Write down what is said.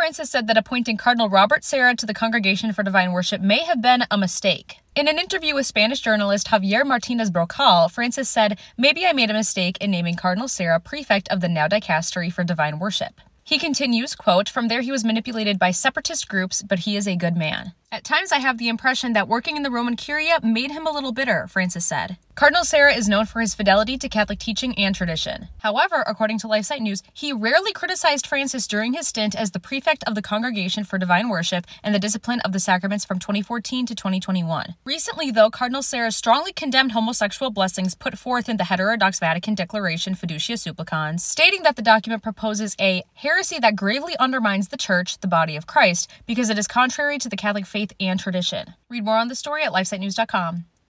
Francis said that appointing Cardinal Robert Sarah to the Congregation for Divine Worship may have been a mistake. In an interview with Spanish journalist Javier Martinez Brocal, Francis said, Maybe I made a mistake in naming Cardinal Sarah prefect of the now dicastery for divine worship. He continues, quote, From there he was manipulated by separatist groups, but he is a good man. At times I have the impression that working in the Roman Curia made him a little bitter, Francis said. Cardinal Sarah is known for his fidelity to Catholic teaching and tradition. However, according to LifeSite News, he rarely criticized Francis during his stint as the prefect of the Congregation for Divine Worship and the Discipline of the Sacraments from 2014 to 2021. Recently, though, Cardinal Sarah strongly condemned homosexual blessings put forth in the heterodox Vatican Declaration Fiducia Supplicans, stating that the document proposes a heresy that gravely undermines the Church, the body of Christ, because it is contrary to the Catholic faith and tradition. Read more on the story at lifesitenews.com.